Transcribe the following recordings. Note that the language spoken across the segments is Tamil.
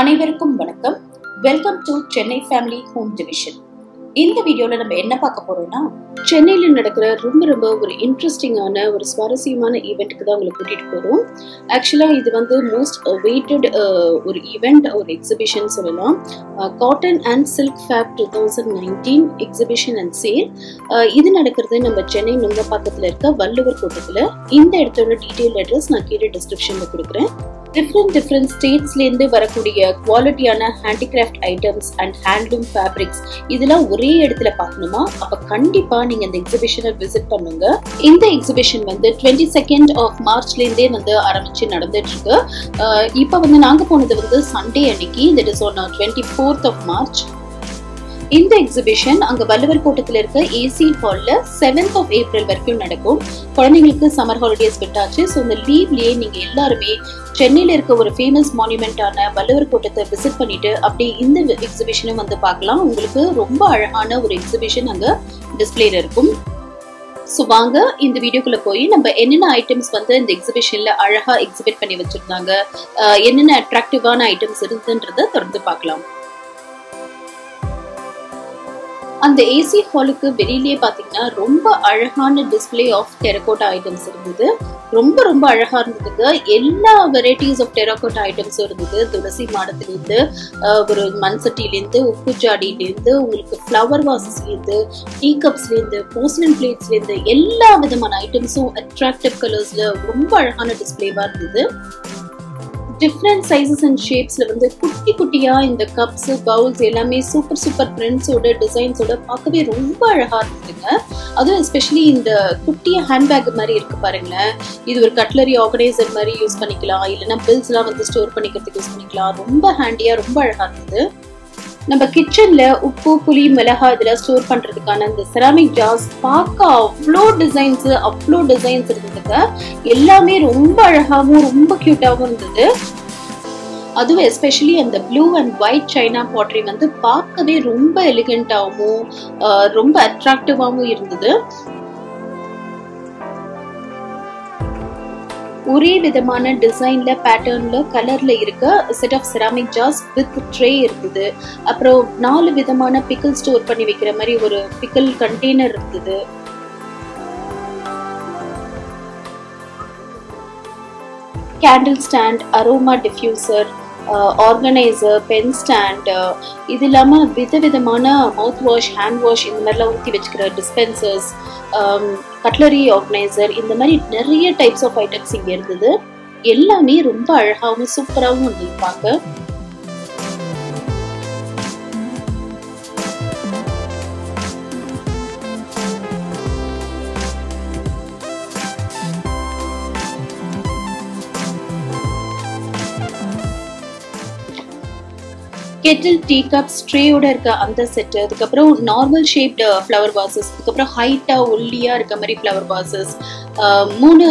அனைவருக்கும் வணக்கம். Welcome to Chennai family home division இந்த வீடியோல நம்ம என்ன பார்க்க போறோம்னா சென்னையில் நடக்கிற ரொம்ப ரொம்ப ஒரு இன்ட்ரெஸ்டிங்கான ஒரு சுவாரஸ்யமான ஈவெண்ட்டுக்கு தான் உங்களை கூட்டிட்டு போகிறோம் ஆக்சுவலாக இது வந்து மோஸ்ட் வெயிட்டட் ஒரு ஈவெண்ட் ஒரு எக்ஸிபிஷன் சொல்லலாம். Cotton and silk fab two thousand nineteen exhibition and sale இது நடக்கிறது நம்ம சென்னை நுங்கப்பாக்கத்துல இருக்க வள்ளுவர் கூட்டத்துல. இந்த இடத்தோட டீட்டெயில் அட்ரஸ் நான் கீழே டிஸ்கிரிப்ஷன்ல கொடுக்குறேன். டிஃப்ரெண்ட் டிஃப்ரெண்ட் ஸ்டேட்ஸ்லேருந்து வரக்கூடிய குவாலிட்டியான handicraft items and handloom fabrics இதெல்லாம் ஒரே இடத்துல பார்க்கணுமா? அப்போ கண்டிப்பாக நீங்கள் இந்த எக்ஸிபிஷனை விசிட் பண்ணுங்க. இந்த எக்ஸிபிஷன் வந்து டுவெண்ட்டி செகண்ட் ஆஃப் மார்ச்லேருந்தே வந்து ஆரம்பித்து நடந்துட்டு இருக்கு இப்போ வந்து நாங்கள் போனது வந்து சண்டே அன்னைக்கு that is on twenty fourth of March இந்த எக்ஸிபிஷன் அங்க வள்ளுவர் கோட்டத்தில் இருக்க ஏசி ஹால்ல செவன்த் ஆஃப் ஏப்ரல் வரைக்கும் நடக்கும். குழந்தைங்களுக்கு சம்மர் ஹாலிடேஸ் விட்டாச்சு. ஸோ இந்த லீவ்லயே நீங்க எல்லாருமே சென்னையில இருக்க ஒரு ஃபேமஸ் மானுமெண்டான வள்ளுவர் கோட்டத்தை விசிட் பண்ணிட்டு அப்படியே இந்த எக்ஸிபிஷனும் வந்து பார்க்கலாம். உங்களுக்கு ரொம்ப அழகான ஒரு எக்ஸிபிஷன் அங்க டிஸ்பிளேல இருக்கும். ஸோ வாங்க இந்த வீடியோக்குள்ள போய் நம்ம என்னென்ன ஐட்டம்ஸ் வந்து இந்த எக்ஸிபிஷன்ல அழகா எக்ஸிபிட் பண்ணி வச்சிருந்தாங்க என்னென்ன அட்ராக்டிவான ஐட்டம்ஸ் இருந்துன்றதை தொடர்ந்து பார்க்கலாம். அந்த ஏசி ஹாலுக்கு வெளியிலே பார்த்தீங்கன்னா ரொம்ப அழகான டிஸ்பிளே ஆஃப் டெரகோட்டா ஐட்டம்ஸ் இருந்தது. ரொம்ப ரொம்ப அழகா இருந்ததுங்க. எல்லா வெரைட்டிஸ் ஆஃப் டெரகோட்டா ஐட்டம்ஸும் இருந்தது. துளசி மாடத்துலேருந்து ஒரு மண் சட்டிலேருந்து உப்பு ஜாடியிலேருந்து உங்களுக்கு ஃப்ளவர் வாசஸ்லேருந்து டீ கப்ஸ்லேருந்து போஸ்லின் பிளேட்ஸ்லேருந்து எல்லா விதமான ஐட்டம்ஸும் அட்ராக்டிவ் கலர்ஸில் ரொம்ப அழகான டிஸ்பிளேவாக இருந்தது. டிஃப்ரெண்ட் சைசஸ் அண்ட் ஷேப்ஸ்ல வந்து குட்டி குட்டியா இந்த கப்ஸ் பவுல்ஸ் எல்லாமே சூப்பர் சூப்பர் பிரிண்ட்ஸோட டிசைன்ஸோட பார்க்கவே ரொம்ப அழகா இருந்ததுங்க. அதுவும் எஸ்பெஷலி இந்த குட்டிய ஹேண்ட்பேக் மாதிரி இருக்கு பாருங்களேன். இது ஒரு கட்லரி ஆர்கனைசர் மாதிரி யூஸ் பண்ணிக்கலாம். இல்லைன்னா பில்ஸ்லாம் வந்து ஸ்டோர் பண்ணிக்கிறதுக்கு யூஸ் பண்ணிக்கலாம். ரொம்ப ஹேண்டியா ரொம்ப அழகா இருந்தது. நம்ம கிச்சன்ல உப்பு புளி மிளகா இதெல்லாம் ஸ்டோர் பண்றதுக்கான அந்த செராமிக் ஜார்ஸ் பார்க்க அவ்வளோ டிசைன்ஸ் அவ்வளோ டிசைன்ஸ் இருந்ததுங்க. எல்லாமே ரொம்ப அழகாகவும் ரொம்ப கியூட்டாகவும் இருந்தது. அதுவும் எஸ்பெஷலி அந்த blue and white china pottery வந்து பார்க்கவே ரொம்ப எலிகண்டாகவும் ரொம்ப அட்ராக்டிவாகவும் இருந்தது. ஒரே விதமான டிசைன்ல பேட்டர்ன்ல கலர்ல இருக்க set of ceramic jars with tray இருந்தது அப்புறம் நாலு விதமான பிக்கிள் ஸ்டோர் பண்ணி வைக்கிற மாதிரி ஒரு பிக்கிள் கண்டெய்னர் இருந்தது candle stand aroma diffuser organiser pen stand இது இல்லாமல் விதவிதமான மவுத் வாஷ் ஹேண்ட் வாஷ் இந்த மாதிரிலாம் ஊற்றி வச்சுக்கிற டிஸ்பென்சர்ஸ் கட்லரி ஆர்கனைசர் இந்த மாதிரி நிறைய டைப்ஸ் ஆஃப் ஐட்டம்ஸ் இங்கே இருந்தது. எல்லாமே ரொம்ப அழகாகவும் சூப்பராகவும் இருந்தது கெட்டில் டீ கப் ஸ்ட்ரேயோட இருக்க அந்த செட்டு அதுக்கப்புறம் நார்மல் ஷேப்டு ஃப்ளவர் வாசஸ் அதுக்கப்புறம் ஹைட்டாக ஒல்லியாக இருக்க மாதிரி ஃப்ளவர் வாசஸ் uh, மூணு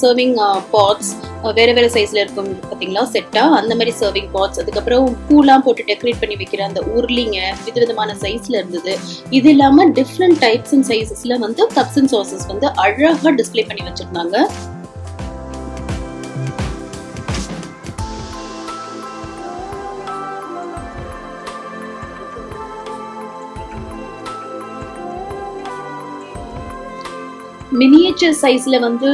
சர்விங் பாட்ஸ் வேறு வேறு சைஸில் இருக்கும் பார்த்தீங்களா செட்டாக அந்த மாதிரி சர்விங் பாட்ஸ் அதுக்கப்புறம் பூலாம் போட்டு டெக்கரேட் பண்ணி வைக்கிற அந்த உருளிங்க விதவிதமான சைஸில் இருந்தது. இது இல்லாமல் டிஃப்ரெண்ட் டைப்ஸ் அண்ட் சைஸஸில் வந்து கப்ஸ் அண்ட் சாசஸ் வந்து அழகாக டிஸ்பிளே பண்ணி வச்சுருந்தாங்க. மினியேச்சர் சைஸ்ல வந்து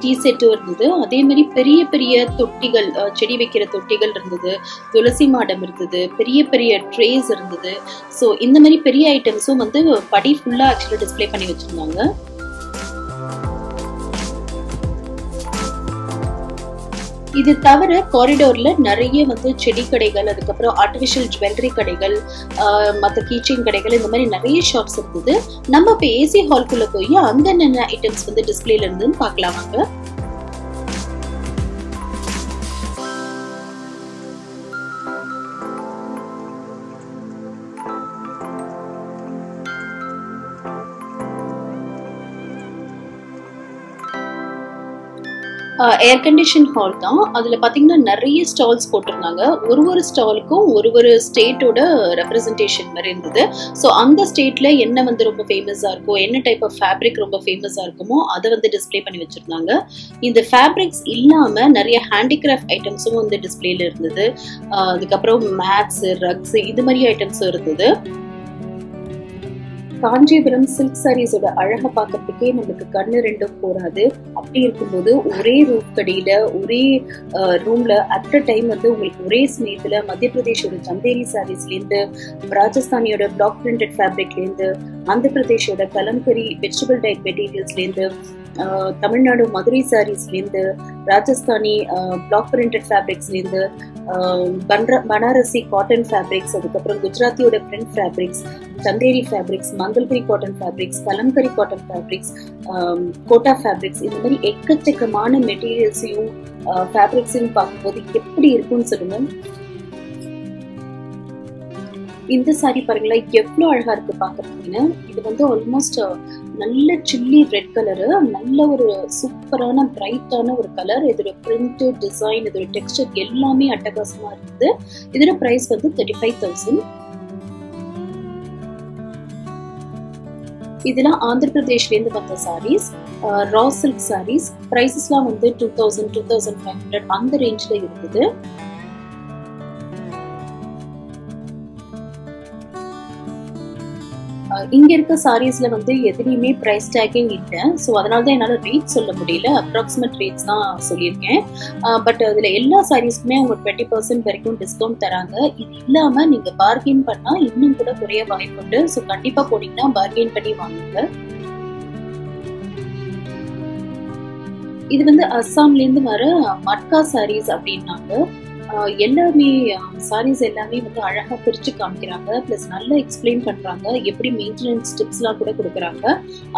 டீ செட்டும் இருந்தது. அதே மாதிரி பெரிய பெரிய தொட்டிகள் செடி வைக்கிற தொட்டிகள் இருந்தது. துளசி மாடம் இருந்தது. பெரிய பெரிய ட்ரேஸ் இருந்தது. ஸோ இந்த மாதிரி பெரிய ஐட்டம்ஸும் வந்து படி ஃபுல்லாக ஆக்சுவலாக டிஸ்பிளே பண்ணி வச்சுருந்தாங்க. இது தவிர காரிடோர்ல நிறைய வந்து செடி கடைகள் அதுக்கப்புறம் ஆர்டிஃபிஷியல் ஜுவல்லரி கடைகள் மற்ற கீச்சிங் கடைகள் இந்த மாதிரி நிறைய ஷாப்ஸ் இருந்தது நம்ம இப்போ ஏசி ஹால்குள்ள போய் அங்க என்னென்ன ஐட்டம்ஸ் வந்து டிஸ்பிளேல இருந்துன்னு பார்க்கலாம் வாங்க. ஏர் கண்டிஷன் ஹால் தான். அதில் பார்த்தீங்கன்னா நிறைய ஸ்டால்ஸ் போட்டிருந்தாங்க. ஒரு ஒரு ஸ்டாலுக்கும் ஒரு ஒரு ஸ்டேட்டோட ரெப்ரசன்டேஷன் மாதிரி இருந்தது. ஸோ அந்த ஸ்டேட்டில் என்ன வந்து ரொம்ப ஃபேமஸாக இருக்கோ என்ன டைப் ஆஃப் ஃபேப்ரிக் ரொம்ப ஃபேமஸாக இருக்குமோ அதை வந்து டிஸ்ப்ளே பண்ணி வச்சுருந்தாங்க. இந்த ஃபேப்ரிக்ஸ் இல்லாமல் நிறைய ஹேண்டிகிராஃப்ட் ஐட்டம்ஸும் வந்து டிஸ்பிளேல இருந்தது. அதுக்கப்புறம் மேட்ஸு ரக்ஸ் இது மாதிரி ஐட்டம்ஸும் இருந்தது. காஞ்சிபுரம் சில்க் சாரீஸோட அழகை பார்க்கறதுக்கே நம்மளுக்கு கண்ணு ரெண்டும் போறாது அப்படி இருக்கும்போது ஒரே ரூப் கடையில ஒரே ரூம்ல அட் அ டைம் வந்து உங்களுக்கு ஒரே சமயத்துல மத்திய பிரதேஷோட சந்தேரி சாரீஸ்லேருந்து ராஜஸ்தானியோட பிளாக் பிரிண்டட் ஃபேப்ரிக்லேருந்து ஆந்திர பிரதேஷோட கலம்கரி வெஜிடபிள் டைப் மெட்டீரியல்ஸ்லேருந்து தமிழ்நாடு மதுரை சாரீஸ்லேருந்து ராஜஸ்தானி பிளாக் பிரிண்டட் ஃபேப்ரிக்ஸ்லேருந்து பன்ர பனாரசி காட்டன் ஃபேப்ரிக்ஸ் அதுக்கப்புறம் குஜராத்தியோட print fabrics Chanderi fabrics Mangalgiri cotton fabrics Kalamkari cotton fabrics Kota fabrics இந்த மாதிரி எக்கச்சக்கமான மெட்டீரியல்ஸையும் ஃபேப்ரிக்ஸையும் uh, பார்க்கும்போது எப்படி இருக்கும்னு சொல்லுங்க. இந்த சாரி பாருங்களேன் எவ்வளோ அழகா இருக்கு பார்க்கறதுக்குன்னு. இது வந்து ஆல்மோஸ்ட் uh, நல்ல சில்லி ரெட் கலரு நல்ல ஒரு சூப்பரான பிரைட்டான ஒரு கலர் இதோட பிரிண்ட் டிசைன் இதோட டெக்ஸ்டர் எல்லாமே அட்டகாசமா இருக்குது. இதோட ப்ரைஸ் வந்து தேர்ட்டி ஃபைவ் தௌசண்ட் இதெல்லாம் ஆந்திர பிரதேஷ்லேருந்து வந்த சாரீஸ் ரா சில்க் சாரீஸ் ப்ரைஸஸ்லாம் வந்து two thousand two thousand five hundred அந்த ரேஞ்சில் இருக்குது இங்க இருக்க சாரீஸ்ல வந்து எதுலையுமே ப்ரைஸ் டேக்கிங் இல்லை. ஸோ அதனால தான் என்னால் ரேட் சொல்ல முடியல. அப்ராக்சிமேட் ரேட்ஸ் தான் சொல்லியிருக்கேன். பட் அதில் எல்லா சாரீஸ்க்குமே அவங்க டுவெண்ட்டி பர்சன்ட் வரைக்கும் டிஸ்கவுண்ட் தராங்க. இது இல்லாமல் நீங்கள் பார்கெயின் பண்ணால் இன்னும் கூட குறைய வாய்ப்புண்டு ஸோ கண்டிப்பாக போனீங்கன்னா பார்கெயின் பண்ணி வாங்குங்க. இது வந்து அஸ்ஸாம்லேருந்து வர மட்கா சாரீஸ் அப்படின்னாங்க. எல்லாமே சாரீஸ் எல்லாமே வந்து அழகாக பிரித்து காமிக்கிறாங்க. ப்ளஸ் நல்லா எக்ஸ்பிளைன் பண்ணுறாங்க எப்படி மெயின்டெனன்ஸ் டிப்ஸ்லாம் கூட கொடுக்குறாங்க.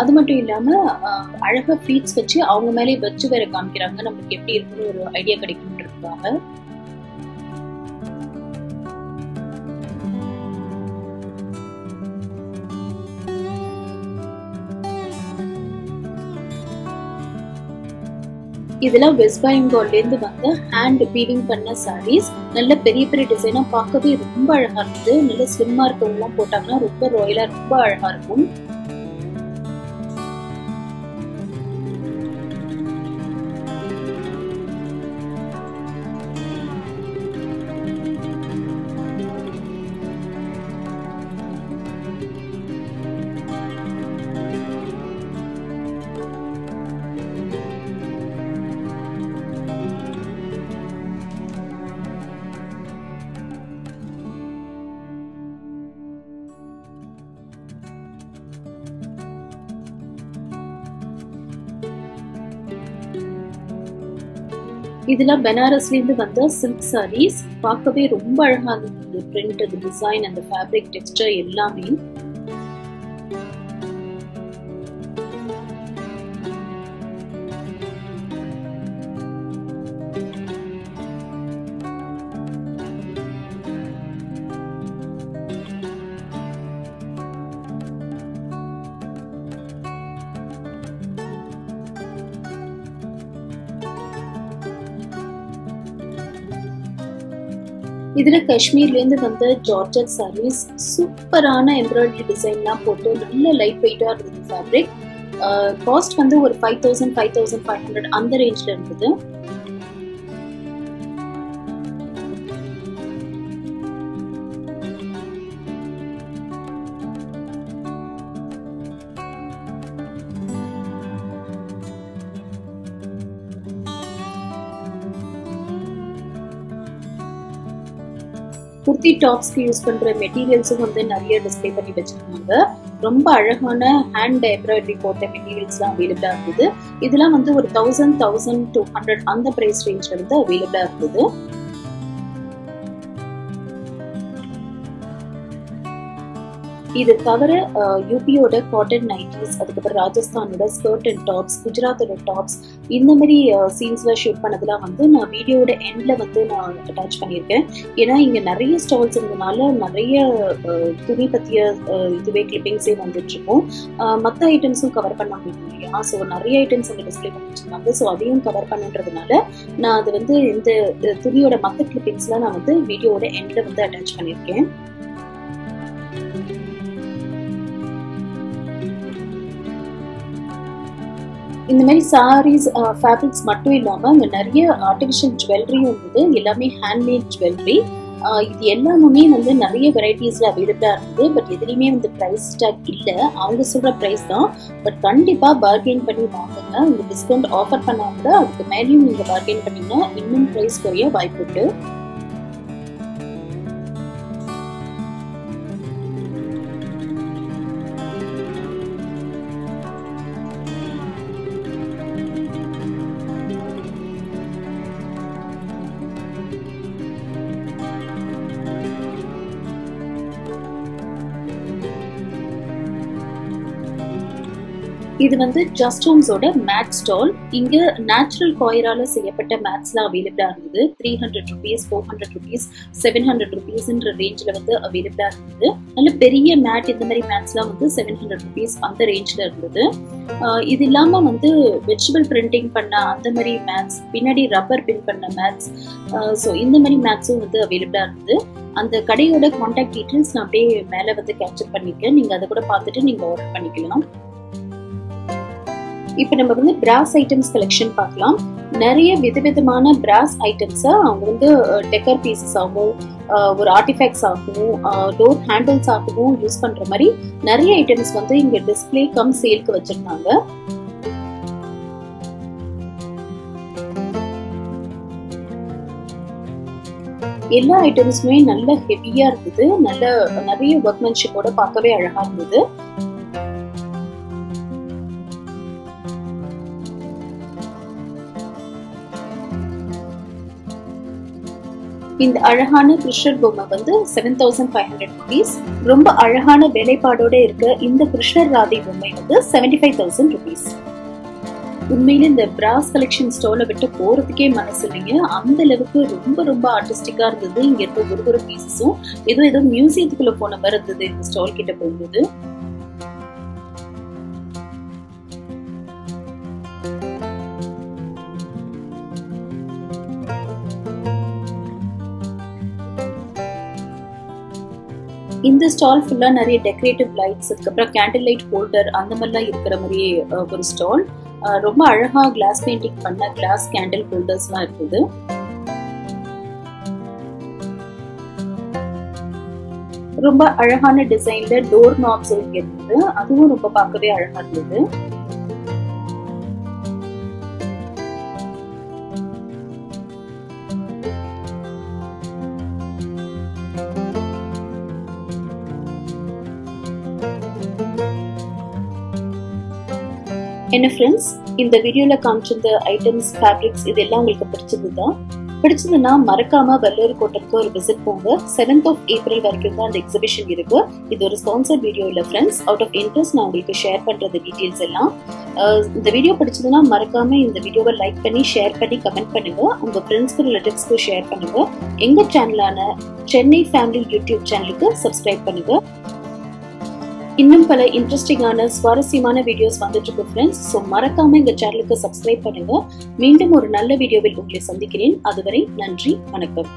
அது மட்டும் இல்லாமல் அழகாக ஃபீட்ஸ் வச்சு அவங்க மேலே வச்சு வேற காமிக்கிறாங்க. நமக்கு எப்படி இருக்குன்னு ஒரு ஐடியா கிடைக்குன்றதுக்காக இதெல்லாம் வெஸ்ட் பெங்கால்லேருந்து வந்த ஹேண்ட் வீவிங் பண்ண சாரீஸ் நல்ல பெரிய பெரிய டிசைனாக பார்க்கவே ரொம்ப அழகாக இருந்தது. நல்ல ஸ்லிம்மாக இருக்கவங்களாம் போட்டாங்கன்னா ரொம்ப ராயலாக ரொம்ப அழகாக இருக்கும். இதெல்லாம் பெனாரஸ்லேருந்து வந்த சில்க் சாரீஸ் பார்க்கவே ரொம்ப அழகா இருந்தது. பிரிண்ட் அந்த டிசைன் அந்த ஃபேப்ரிக் டெக்ஸ்டர் எல்லாமே. இதுல காஷ்மீர்லேருந்து வந்த ஜார்ஜட் சாரீஸ் சூப்பரான எம்ப்ராய்டரி டிசைன்லாம் போட்டு நல்ல லைட் வெயிட்டாக இருந்தது ஃபேப்ரிக் காஸ்ட் வந்து ஒரு five thousand five thousand five hundred அந்த ரேஞ்சில் இருந்தது. குர்த்தி டாப்ஸ்க்கு யூஸ் பண்ற மெட்டீரியல்ஸும் வந்து நிறைய டிஸ்பிளே பண்ணி வச்சிருக்காங்க. ரொம்ப அழகான ஹேண்ட் எம்ப்ராய்டரி போட்ட மெட்டீரியல்ஸ்லாம் அவைலபிளா இருந்தது. இதெல்லாம் வந்து ஒரு தௌசண்ட் தௌசண்ட் டூ ஹண்ட்ரட் அந்த பிரைஸ் ரேஞ்சில் வந்து அவைலபிளா இருந்தது. இது தவிர யூபியோட காட்டன் நைட்டிஸ் அதுக்கப்புறம் ராஜஸ்தானோட ஸ்கர்ட் அண்ட் டாப்ஸ் குஜராத்தோட டாப்ஸ் இந்த மாதிரி சீன்ஸ்ல ஷூட் பண்ணதெல்லாம் வந்து நான் வீடியோட எண்ட்ல வந்து நான் அட்டாச் பண்ணியிருக்கேன். ஏன்னா இங்க நிறைய ஸ்டால்ஸ் இருந்ததுனால நிறைய துணி பத்திய இதுவே கிளிப்பிங்ஸே வந்துட்டு இருக்கும் மற்ற ஐட்டம்ஸும் கவர் பண்ண முடியும் இல்லையா? ஸோ நிறைய ஐட்டம்ஸ் அங்கே டிஸ்பிளே பண்ணிட்டுருந்தாங்க ஸோ அதையும் கவர் பண்ணுன்றதுனால நான் அது வந்து இந்த துணியோட மற்ற கிளிப்பிங்ஸ்லாம் நான் வந்து வீடியோட எண்ட்ல வந்து அட்டாச் பண்ணியிருக்கேன். இந்த மாதிரி சாரீஸ் ஃபேப்ரிக்ஸ் uh, மட்டும் இல்லாமல் அங்கே நிறைய ஆர்டிஃபிஷியல் ஜுவல்லரியும் இருந்தது எல்லாமே ஹேண்ட்மேட் ஜுவல்லரி uh, இது எல்லாமே வந்து நிறைய வெரைட்டிஸில் அவைலபிளாக இருந்தது பட் எதுலேயுமே வந்து ப்ரைஸ் டேக் இல்லை. அவங்க சொல்கிற ப்ரைஸ் தான். பட் கண்டிப்பாக பார்கெயின் பண்ணி வாங்குங்க. இந்த டிஸ்கவுண்ட் ஆஃபர் பண்ணால் கூட அதுக்கு மேலேயும் நீங்கள் பார்கெயின் பண்ணிங்கன்னா இன்னும் ப்ரைஸ் குறைய வாய்ப்பு உண்டு இது வந்து ஜஸ்டோன்ஸோட மேட் ஸ்டால் இங்க நேச்சுரல் காயரால செய்யப்பட்ட மேட்ஸ்லாம் அவைலபிளா இருந்தது three hundred rupees four hundred rupees seven hundred ருபீஸ்ன்ற ரேஞ்சில் வந்து அவைலபிளா இருந்தது நல்ல பெரிய மேட் இந்த மாதிரி மேட்ஸ்லாம் வந்து செவன் ஹண்ட்ரட் ருபீஸ் அந்த ரேஞ்சில் இருந்தது. இது இல்லாம வந்து வெஜிடபிள் பிரிண்டிங் பண்ண அந்த மாதிரி மேட்ஸ் பின்னாடி ரப்பர் பின் பண்ண மேட்ஸ் ஸோ இந்த மாதிரி மேட்ஸும் வந்து அவைலபிளா இருந்தது அந்த கடையோட காண்டாக்ட் டீட்டெயில்ஸ் நான் அப்படியே மேலே வந்து கேப்சர் பண்ணிருக்கேன் நீங்க அதை கூட பார்த்துட்டு நீங்க ஆர்டர் பண்ணிக்கலாம். இப்போ நம்ம வந்து பிராஸ் ஐட்டம்ஸ் கலெக்ஷன் பார்க்கலாம். நிறைய விதவிதமான பிராஸ் ஐட்டம்ஸை அவங்க வந்து டெக்கர் பீசஸ் ஆகும் ஒரு ஆர்டிஃபேக்ட்ஸ் ஆகவும் டோர் ஹேண்டில்ஸ் ஆகவும் யூஸ் பண்ற மாதிரி நிறைய ஐட்டம்ஸ் வந்து இங்க டிஸ்பிளே கம் சேல்க்கு வச்சிருந்தாங்க. எல்லா ஐட்டம்ஸுமே நல்ல ஹெவியா இருந்தது. நல்ல நிறைய ஒர்க்மேன்ஷிப்போட பார்க்கவே அழகா இருந்தது. இந்த அழகான கிருஷ்ணர் பொம்மை வந்து seven thousand five hundred rupees ரொம்ப அழகான வேலைப்பாடோட இருக்க இந்த கிருஷ்ணர் ராதை பொம்மை வந்து செவன்டி ஃபைவ் தௌசண்ட் ருபீஸ் உண்மையில இந்த பிராஸ் கலெக்ஷன் ஸ்டால விட்டு போறதுக்கே மனசு இல்லைங்க. அந்த அளவுக்கு ரொம்ப ரொம்ப ஆர்டிஸ்டிக்கா இருந்தது. இங்க இருக்க ஒரு ஒரு பீசஸும் ஏதோ ஏதோ மியூசியத்துக்குள்ள போன மாதிரி இருந்தது இந்த ஸ்டால் கிட்ட போகும்போது. இந்த ஸ்டால் ஃபுல்லா நிறைய டெக்கரேட்டிவ் லைட்ஸ் அதுக்கப்புறம் கேண்டில் லைட் ஹோல்டர் அந்த மாதிரிலாம் இருக்கிற மாதிரி ஒரு ஸ்டால் ரொம்ப அழகா கிளாஸ் பெயிண்டிங் பண்ண கிளாஸ் கேண்டில் ஹோல்டர்ஸ்லாம் இருக்குது. ரொம்ப அழகான டிசைன்ல டோர் நாப்ஸ் இருக்குது அதுவும் ரொம்ப பார்க்கவே அழகா இருந்தது. என்ன ஃப்ரெண்ட்ஸ் இந்த வீடியோல காமிச்சிருந்த ஐட்டம்ஸ் ஃபேப்ரிக்ஸ் இதெல்லாம் உங்களுக்கு பிடிச்சதுதா பிடிச்சதுன்னா மறக்காம வெள்ளூர் கோட்டைக்கு ஒரு விசிட் போங்க. செவன்த் ஆஃப் ஏப்ரல் வரைக்கும் தான் அந்த எக்ஸிபிஷன் இருக்கு. இது ஒரு ஸ்பான்சர் வீடியோ இல்லை ஃப்ரெண்ட்ஸ் அவுட் ஆஃப் இன்ட்ரெஸ்ட் நான் உங்களுக்கு ஷேர் பண்றது டீட்டெயில்ஸ் எல்லாம். இந்த வீடியோ பிடிச்சதுன்னா மறக்காம இந்த வீடியோவை லைக் பண்ணி ஷேர் பண்ணி கமெண்ட் பண்ணுங்க. உங்க ஃப்ரெண்ட்ஸ்க்கு ரிலேட்டிவ்ஸ்க்கு ஷேர் பண்ணுங்க. எங்க சேனலான சென்னை ஃபேமிலி யூடியூப் சேனலுக்கு சப்ஸ்கிரைப் பண்ணுங்க. இன்னும் பல இன்ட்ரெஸ்டிங்கான சுவாரஸ்யமான வீடியோஸ் வந்துட்டு இருக்கு ஃப்ரெண்ட்ஸ் ஸோ மறக்காம இந்த சேனலுக்கு சப்ஸ்கிரைப் பண்ணுங்க. மீண்டும் ஒரு நல்ல வீடியோவில் உங்களை சந்திக்கிறேன். அதுவரை நன்றி வணக்கம்.